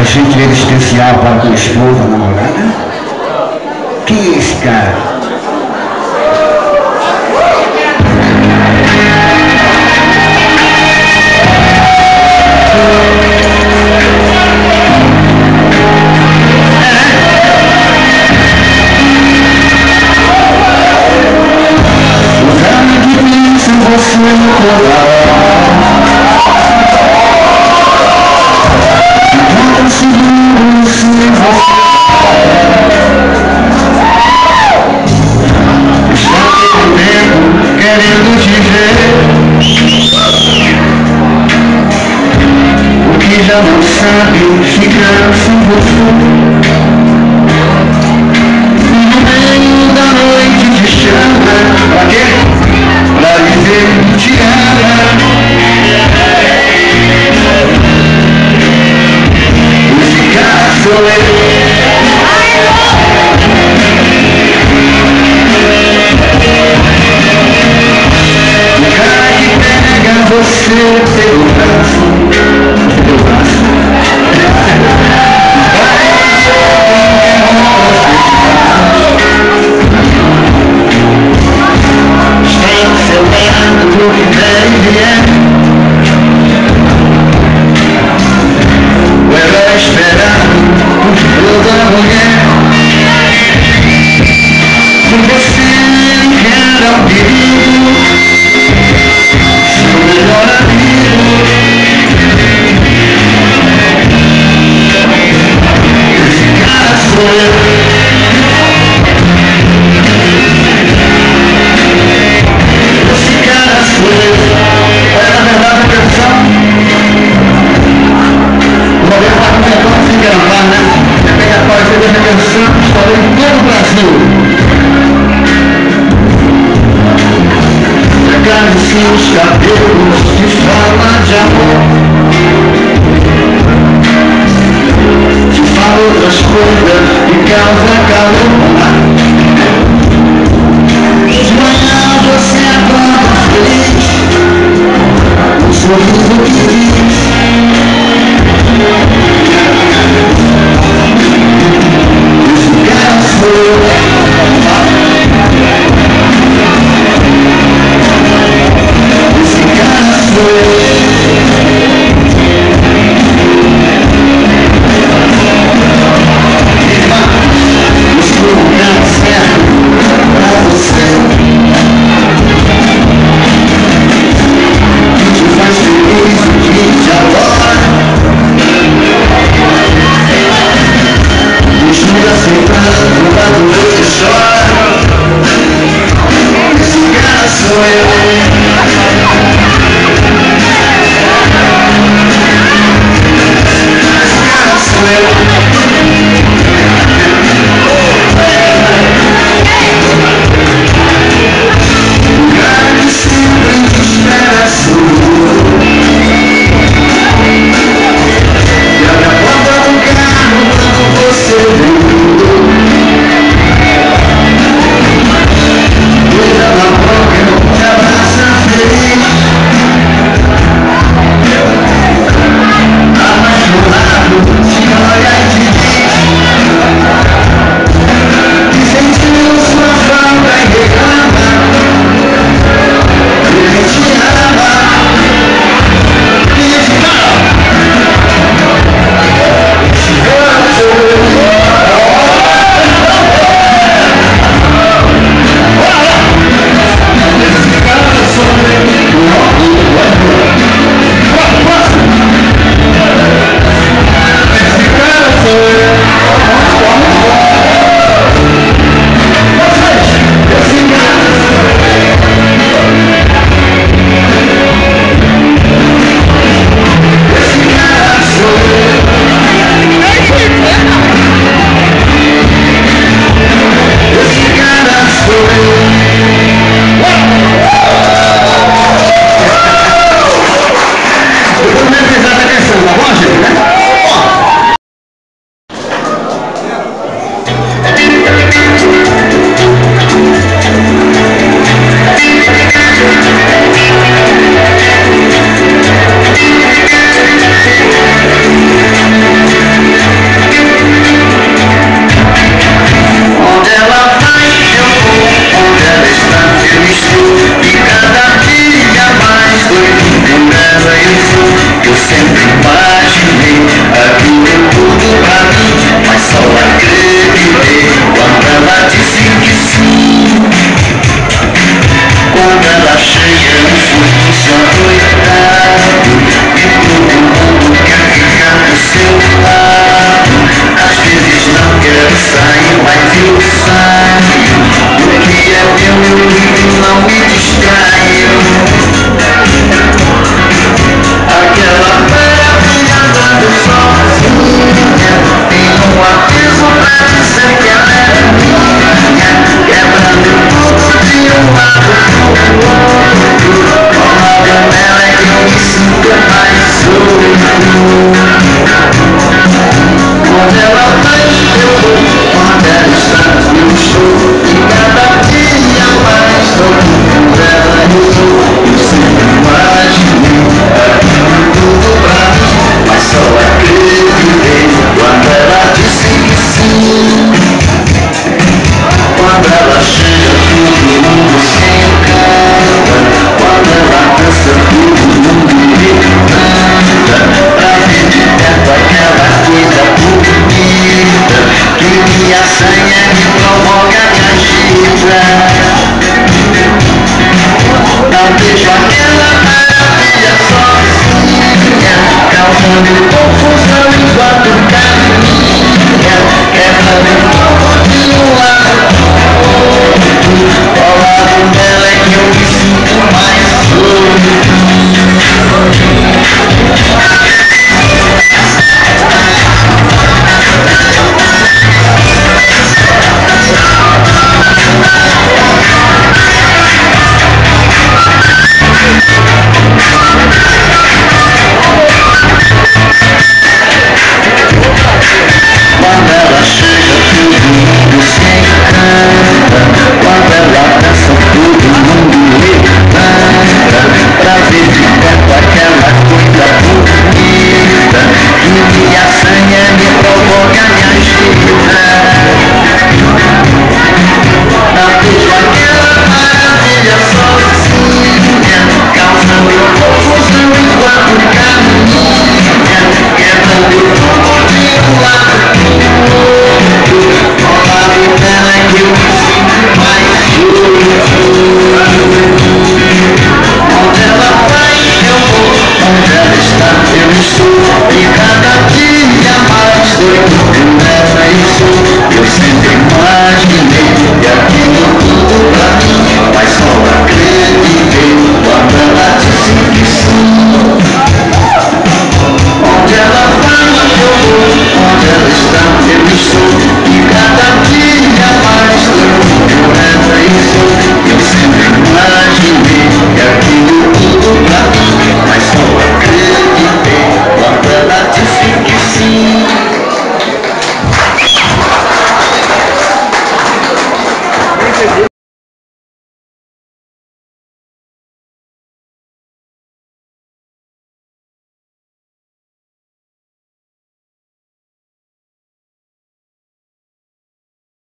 uma gentileza especial para a tua esposa, namorada? Que é esse cara? Coisas e causa calor vejo aquela maravilha só minha Causando confusão enquanto